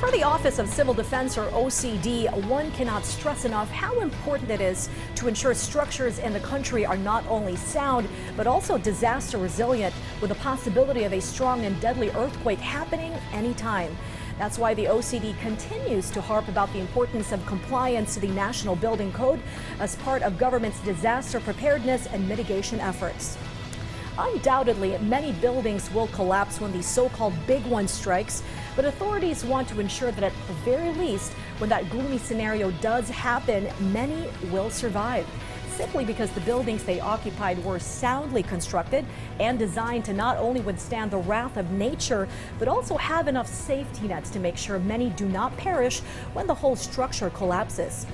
For the Office of Civil Defense, or OCD, one cannot stress enough how important it is to ensure structures in the country are not only sound, but also disaster resilient, with the possibility of a strong and deadly earthquake happening anytime. That's why the OCD continues to harp about the importance of compliance to the National Building Code as part of government's disaster preparedness and mitigation efforts. Undoubtedly, many buildings will collapse when the so-called big one strikes, but authorities want to ensure that at the very least, when that gloomy scenario does happen, many will survive. Simply because the buildings they occupied were soundly constructed and designed to not only withstand the wrath of nature, but also have enough safety nets to make sure many do not perish when the whole structure collapses.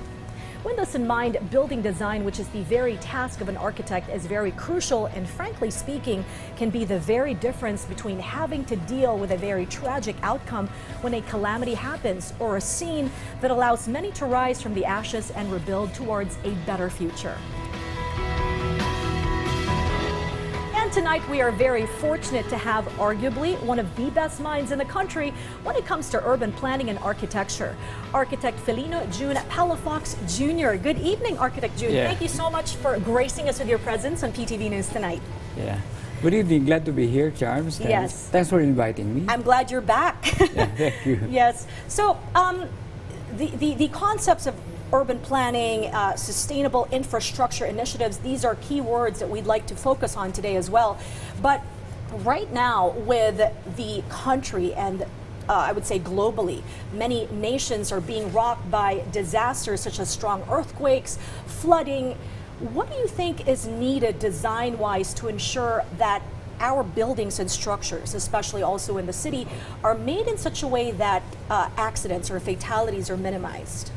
With this in mind, building design, which is the very task of an architect, is very crucial and frankly speaking, can be the very difference between having to deal with a very tragic outcome when a calamity happens or a scene that allows many to rise from the ashes and rebuild towards a better future. Tonight we are very fortunate to have arguably one of the best minds in the country when it comes to urban planning and architecture. Architect Felino Jun Palafox Jr. Good evening, Architect Jun. Yeah. Thank you so much for gracing us with your presence on PTV News tonight. Yeah. Good evening. Glad to be here, Charms. Thanks. Yes. Thanks for inviting me. I'm glad you're back. yeah, thank you. Yes. So, um, the, the, the concepts of urban planning, uh, sustainable infrastructure initiatives. These are key words that we'd like to focus on today as well. But right now, with the country and uh, I would say globally. Many nations are being rocked by disasters such as strong earthquakes, flooding. What do you think is needed design wise to ensure that our buildings and structures, especially also in the city, are made in such a way that uh, accidents or fatalities are minimized?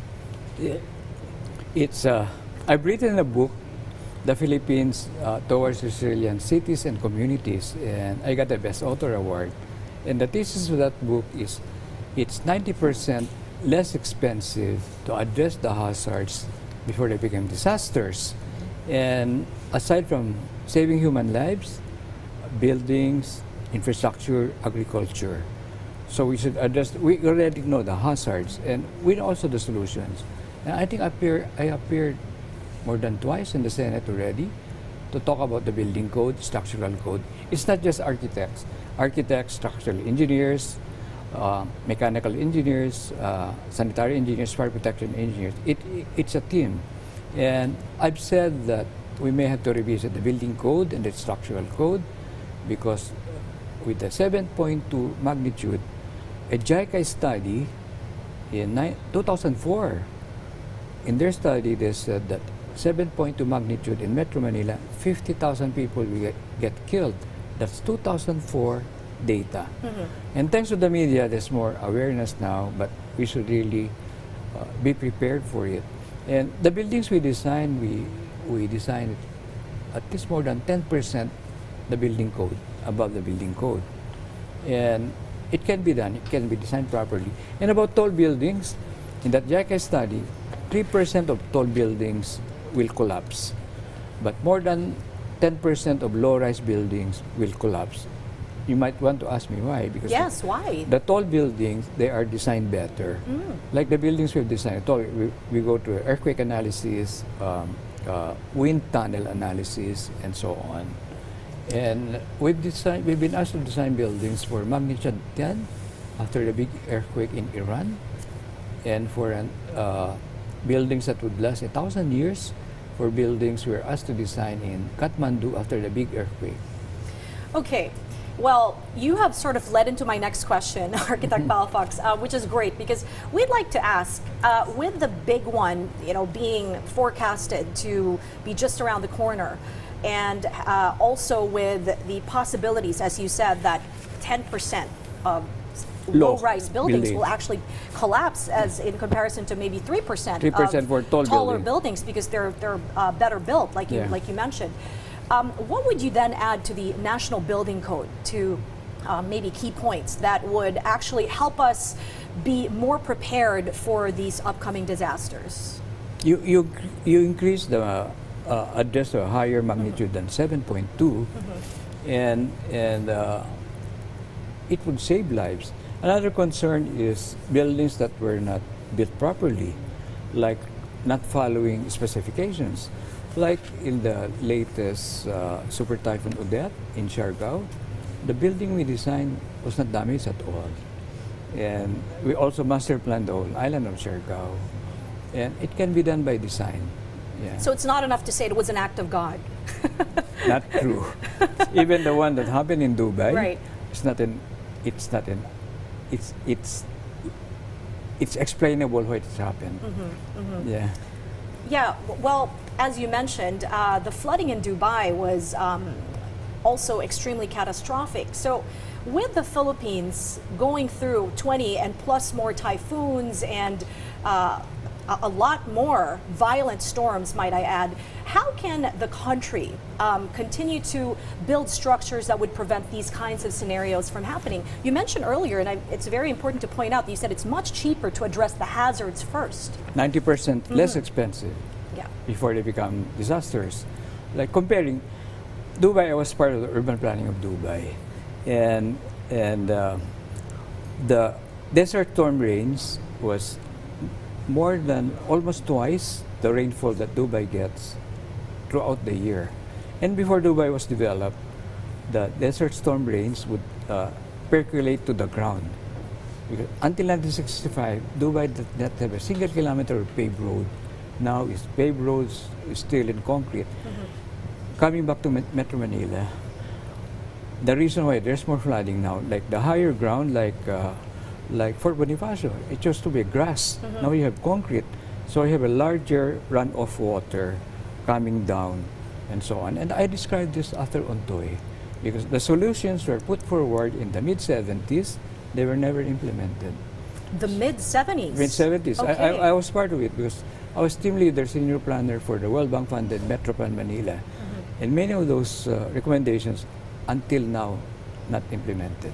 It's uh, I've written a book, The Philippines uh, Towards Resilient Cities and Communities, and I got the Best Author Award. And the thesis of that book is it's 90% less expensive to address the hazards before they become disasters. And aside from saving human lives, buildings, infrastructure, agriculture. So we should address, we already know the hazards and we know also the solutions. And I think I, appear, I appeared more than twice in the Senate already to talk about the building code, structural code. It's not just architects. Architects, structural engineers, uh, mechanical engineers, uh, sanitary engineers, fire protection engineers. It, it, it's a team. And I've said that we may have to revisit the building code and the structural code because with the 7.2 magnitude, a JICA study in 2004 in their study, they said that 7.2 magnitude in Metro Manila, 50,000 people will get, get killed. That's 2004 data. Mm-hmm. And thanks to the media, there's more awareness now, but we should really uh, be prepared for it. And the buildings we design, we, we designed at least more than 10% the building code, above the building code. And it can be done, it can be designed properly. And about tall buildings, in that JICA study, 3% of tall buildings will collapse, but more than 10% of low-rise buildings will collapse. You might want to ask me why. Because yes, the, why? The tall buildings, they are designed better. Mm. Like the buildings we've designed, we, we go to earthquake analysis, um, uh, wind tunnel analysis, and so on. And we've, designed, we've been asked to design buildings for magnitude 10 after the big earthquake in Iran, and for an uh, buildings that would last a thousand years for buildings we were asked to design in Kathmandu after the big earthquake. Okay. Well, you have sort of led into my next question, Architect Palafox, uh, which is great because we'd like to ask, uh, with the big one, you know, being forecasted to be just around the corner, and uh, also with the possibilities, as you said, that 10% of low-rise buildings building. will actually collapse as in comparison to maybe 3%, 3% for tall taller building. buildings because they're, they're uh, better built, like you, yeah. like you mentioned. Um, what would you then add to the National Building Code to uh, maybe key points that would actually help us be more prepared for these upcoming disasters? You, you, you increase the uh, address a higher magnitude mm -hmm. than 7.2 mm -hmm. and, and uh, it would save lives. Another concern is buildings that were not built properly, like not following specifications. Like in the latest uh, Super Typhoon Odette in Siargao, the building we designed was not damaged at all. And we also master planned the whole island of Siargao. And it can be done by design. Yeah. So it's not enough to say it was an act of God. not true. Even the one that happened in Dubai, Right. it's not an, it's not an, it's it's it's explainable why it's happened. Mm-hmm, Yeah. Yeah, well, as you mentioned, uh, the flooding in Dubai was um, also extremely catastrophic. So, with the Philippines going through 20 and plus more typhoons and uh, a, lot more violent storms, might I add, how can the country um, continue to build structures that would prevent these kinds of scenarios from happening? You mentioned earlier, and I, it's very important to point out that you said it's much cheaper to address the hazards first. 90% less expensive Yeah. before they become disasters. Like comparing, Dubai, I was part of the urban planning of Dubai, and and uh, the desert storm rains was more than almost twice the rainfall that Dubai gets throughout the year. And before Dubai was developed, the desert storm rains would uh, percolate to the ground. Because until 1965, Dubai did not have a single kilometer of paved road. Now it's paved roads still in concrete. Coming back to Metro Manila, the reason why there's more flooding now, like the higher ground, like uh, like Fort Bonifacio, it used to be grass. Now you have concrete, so you have a larger runoff water coming down, and so on. And I described this after Ondoy, because the solutions were put forward in the mid 70s, they were never implemented. The mid 70s. Mid 70s, I, Okay. I, I was part of it because I was team leader, senior planner for the World Bank funded Metroplan Manila, Mm-hmm. and many of those uh, recommendations until now not implemented.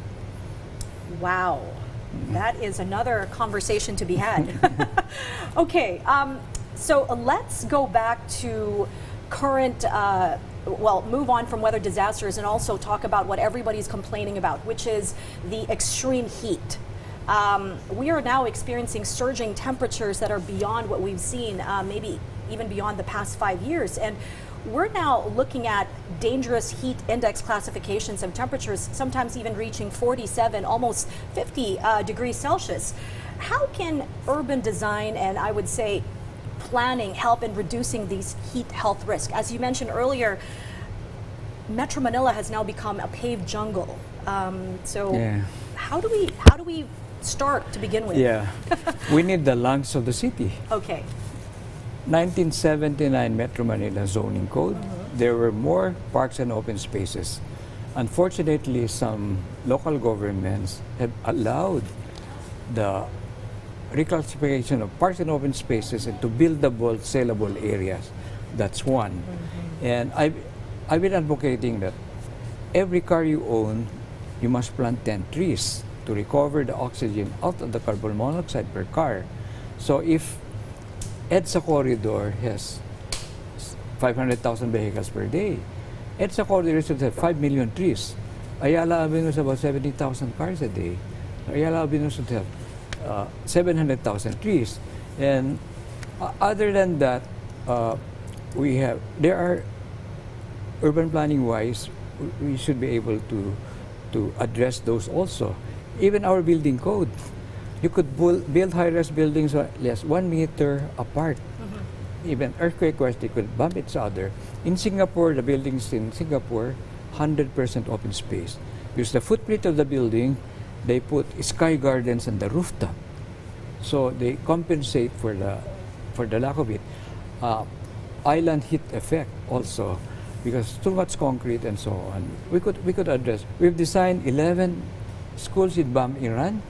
Wow. That is another conversation to be had. okay, um, so let's go back to current, uh, well, move on from weather disasters and also talk about what everybody's complaining about, which is the extreme heat. Um, we are now experiencing surging temperatures that are beyond what we've seen, uh, maybe even beyond the past five years. And we're now looking at dangerous heat index classifications of temperatures, sometimes even reaching 47, almost 50 uh, degrees Celsius. How can urban design and I would say planning help in reducing these heat health risks? As you mentioned earlier, Metro Manila has now become a paved jungle. Um, so, Yeah. how do we how do we start to begin with? Yeah, we need the lungs of the city. Okay. 1979 Metro Manila zoning code, there were more parks and open spaces. Unfortunately, some local governments have allowed the reclassification of parks and open spaces into buildable, saleable areas. That's one. Mm-hmm. And I've, I've been advocating that every car you own, you must plant 10 trees to recover the oxygen out of the carbon monoxide per car. So if EDSA corridor has 500,000 vehicles per day. EDSA corridor should have 5 million trees. Ayala Avenue is about 70,000 cars a day. Ayala Avenue should have uh, 700,000 trees. And uh, other than that, uh, we have, there are, urban planning wise, we should be able to, to address those also. Even our building code, you could build, build high-rise buildings uh, less one meter apart. Even earthquake-wise, they could bump each other. In Singapore, the buildings in Singapore, 100% open space. Because the footprint of the building, they put sky gardens on the rooftop. So they compensate for the for the lack of it. Uh, island heat effect also, because too much concrete and so on. We could we could address. We've designed 11 schools in Bam, Iran,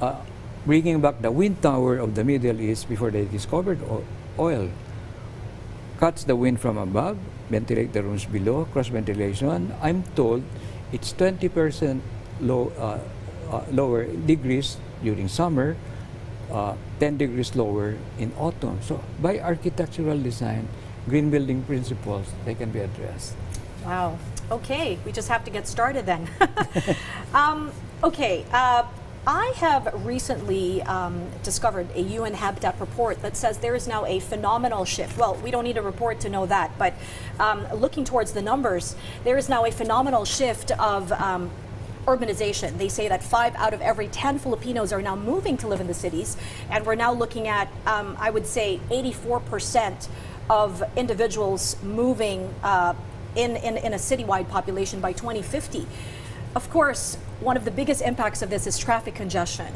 uh, bringing back the wind tower of the Middle East before they discovered oil. Cuts the wind from above, ventilate the rooms below, cross ventilation. I'm told it's 20% low, uh, uh, lower degrees during summer, uh, 10 degrees lower in autumn. So by architectural design, green building principles, they can be addressed. Wow. Okay, we just have to get started then. um, okay, uh, I have recently um, discovered a UN Habitat report that says there is now a phenomenal shift. Well, we don't need a report to know that, but um, looking towards the numbers, there is now a phenomenal shift of um, urbanization. They say that five out of every 10 Filipinos are now moving to live in the cities, and we're now looking at, um, I would say, 84% of individuals moving uh, in, in, in a citywide population by 2050. Of course, one of the biggest impacts of this is traffic congestion.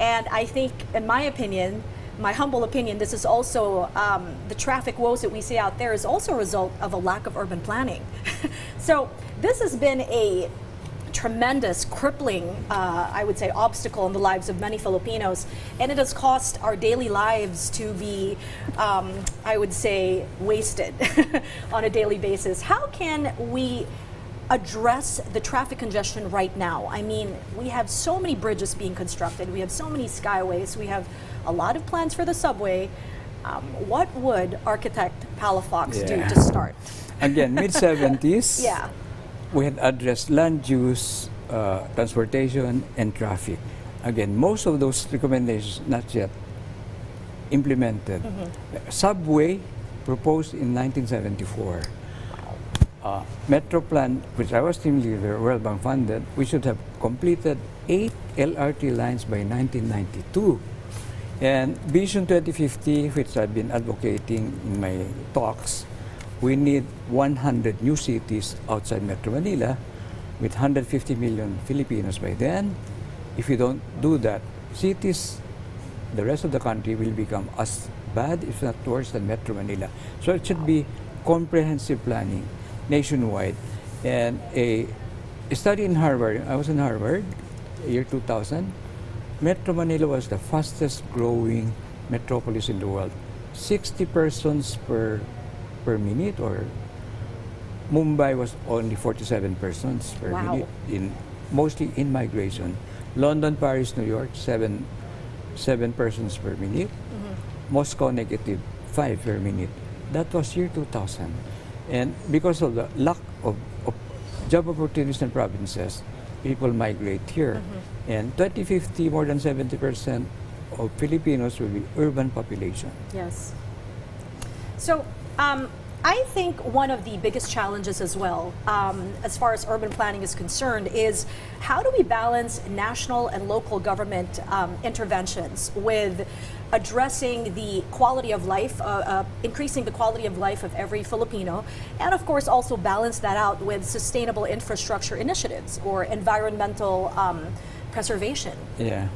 And I think, in my opinion, my humble opinion, this is also um, the traffic woes that we see out there is also a result of a lack of urban planning. so this has been a tremendous, crippling, uh, I would say, obstacle in the lives of many Filipinos, and it has cost our daily lives to be, um, I would say, wasted on a daily basis. How can we address the traffic congestion right now? I mean, we have so many bridges being constructed, we have so many skyways, we have a lot of plans for the subway. Um, what would architect Palafox Yeah. do to start? Again, mid 70s. Yeah. we had addressed land use, uh, transportation, and traffic. Again, most of those recommendations not yet implemented. Subway proposed in 1974. Uh, Metro Plan, which I was team leader, World Bank funded, we should have completed eight LRT lines by 1992. And Vision 2050, which I've been advocating in my talks, we need 100 new cities outside Metro Manila with 150 million Filipinos by then. If we don't do that, cities, the rest of the country will become as bad, if not worse, than Metro Manila. So it should be comprehensive planning nationwide. And a, a study in Harvard, I was in Harvard, year 2000, Metro Manila was the fastest growing metropolis in the world. 60 persons per per minute or Mumbai was only 47 persons per Wow. minute in mostly in migration. London, Paris, New York, seven seven persons per minute. Mm-hmm. Moscow negative five per minute. That was year 2000. And because of the lack of, of job opportunities in provinces, people migrate here. And 2050, more than 70% of Filipinos will be urban population. Yes. So, um, I think one of the biggest challenges as well, um, as far as urban planning is concerned, is how do we balance national and local government um, interventions with addressing the quality of life, uh, uh, increasing the quality of life of every Filipino, and of course also balance that out with sustainable infrastructure initiatives or environmental um, preservation. Yeah.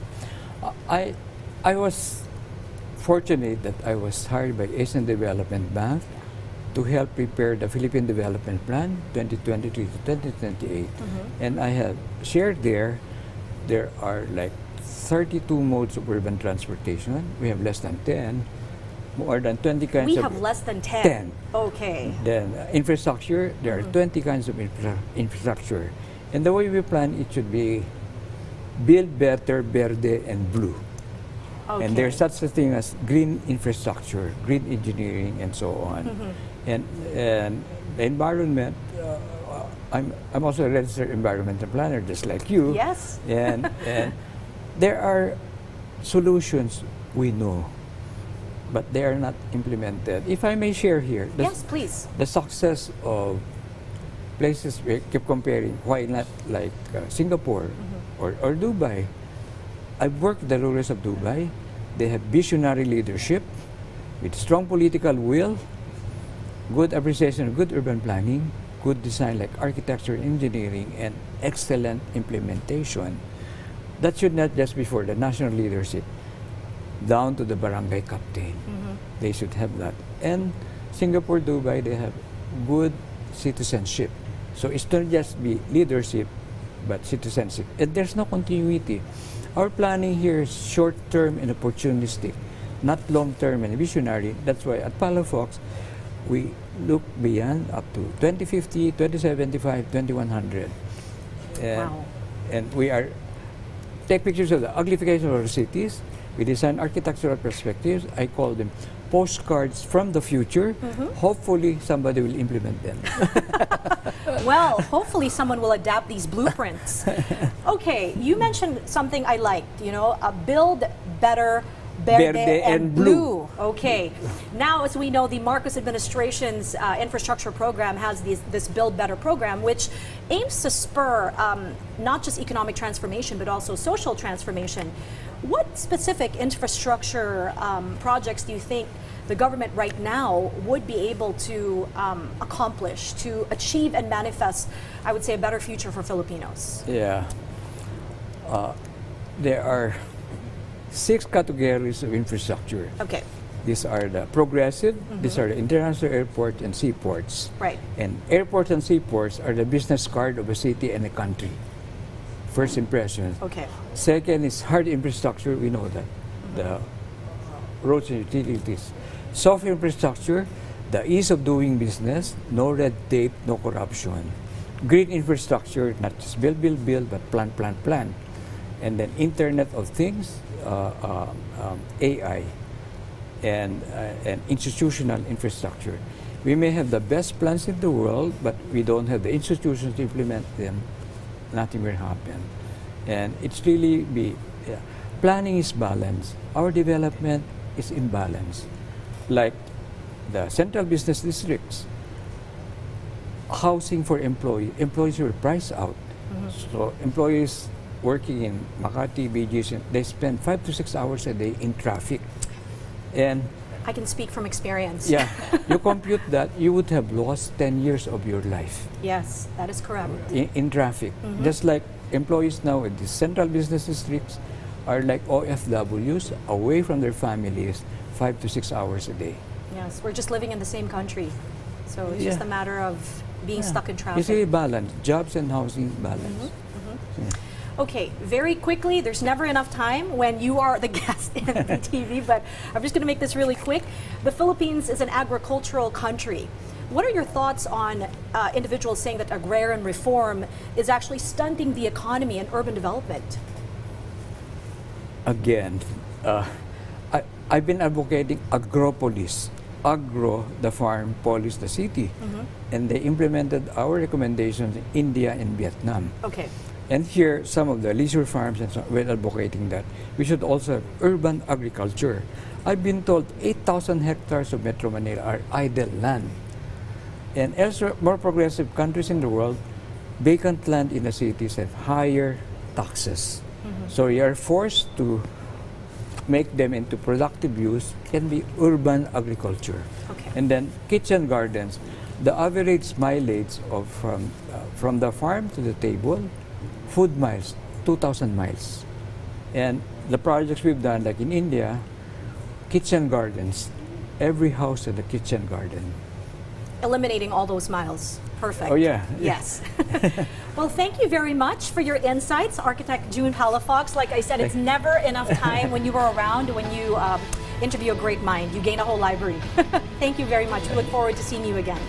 I, I was fortunate that I was hired by Asian Development Bank to help prepare the Philippine Development Plan 2023 to 2028. And I have shared there, there are like 32 modes of urban transportation. We have less than 10. More than 20 kinds We of have less than 10. 10. Okay. Then uh, infrastructure, there are 20 kinds of infra- infrastructure. And the way we plan it should be build better, verde, and blue. okay. And there's such a thing as green infrastructure, green engineering, and so on. Mm-hmm. And, and the environment, uh, I'm, I'm also a registered environmental planner, just like you. Yes. And, and there are solutions we know, but they are not implemented. If I may share here, the, Yes, please. the success of places we keep comparing, why not like uh, Singapore or, or Dubai? I've worked with the rulers of Dubai. They have visionary leadership with strong political will, good appreciation of good urban planning, good design like architecture, engineering, and excellent implementation. That should not just be for the national leadership, down to the barangay captain. Mm-hmm. They should have that. And Singapore, Dubai, they have good citizenship. So it's not just be leadership, but citizenship. And there's no continuity. Our planning here is short term and opportunistic, not long term and visionary. That's why at Palafox, we look beyond up to 2050, 2075, 2100. And, Wow. and we are take pictures of the uglification of our cities, We design architectural perspectives. I call them postcards from the future. Hopefully, somebody will implement them. Well, hopefully someone will adapt these blueprints. Okay, you mentioned something I liked, you know, uh, build better, verde, Verde and blue. Okay, now as we know, the Marcos administration's uh, infrastructure program has these, this Build Better program, which aims to spur um, not just economic transformation, but also social transformation. What specific infrastructure um, projects do you think the government right now would be able to um, accomplish, to achieve and manifest, I would say, a better future for Filipinos? Yeah. Uh, there are six categories of infrastructure. Okay, These are the progressive, these mm-hmm. are the international airport and seaports. right. And airports and seaports are the business card of a city and a country. First impression. Okay, Second is hard infrastructure, we know that. Mm-hmm. The roads and utilities. Soft infrastructure, the ease of doing business, no red tape, no corruption. Green infrastructure, not just build, build, build, but plan, plan, plan. And then Internet of Things, uh, um, um, AI, and, uh, and institutional infrastructure. We may have the best plans in the world, but we don't have the institutions to implement them. Nothing will happen. And it's really be yeah. planning is balance. Our development is imbalance. Like the central business districts, housing for employee, employees were priced out. So employees working in Makati, BGC, they spend five to six hours a day in traffic. And I can speak from experience. yeah, you compute that, you would have lost 10 years of your life Yes, that is correct. in, in traffic. Mm-hmm. Just like employees now in the central business districts are like OFWs away from their families five to six hours a day. Yes, we're just living in the same country. So it's just a matter of being stuck in It's traffic. really balance, jobs and housing balance. Mm-hmm. Okay, very quickly, there's never enough time when you are the guest in the TV, but I'm just going to make this really quick. The Philippines is an agricultural country. What are your thoughts on uh, individuals saying that agrarian reform is actually stunting the economy and urban development? Again, uh, I, I've been advocating agropolis. Agro, the farm, polis, the city. And they implemented our recommendations in India and Vietnam. Okay, And here, some of the leisure farms and so were advocating that we should also have urban agriculture. I've been told 8,000 hectares of Metro Manila are idle land. And elsewhere, more progressive countries in the world, vacant land in the cities have higher taxes. So you are forced to make them into productive use can be urban agriculture. okay. And then kitchen gardens, the average mileage of from uh, from the farm to the table, food miles, 2,000 miles. And the projects we've done, like in India, kitchen gardens, every house had a kitchen garden. Eliminating all those miles. Perfect. Oh yeah. Yes. well, thank you very much for your insights, Architect Jun Palafox. Like I said, it's never enough time when you are around, when you um, interview a great mind. You gain a whole library. thank you very much. We look forward to seeing you again.